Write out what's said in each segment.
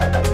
Bye.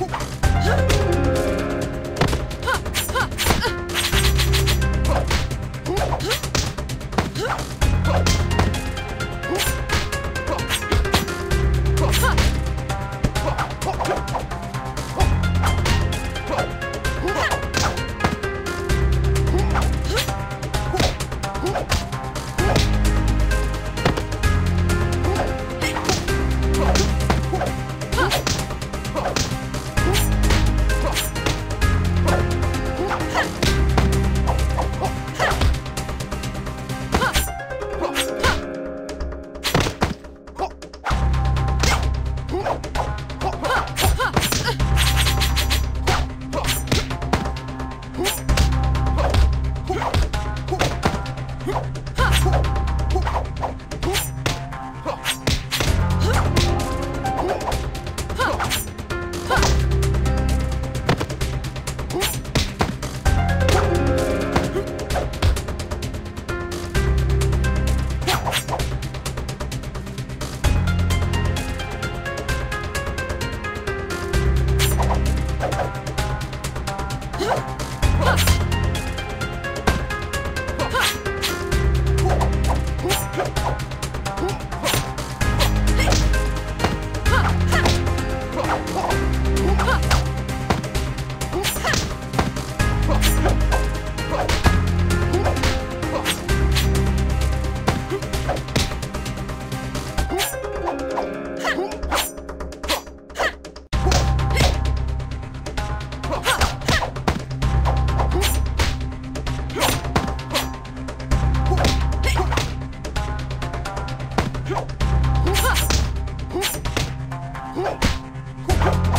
Oh. Huh?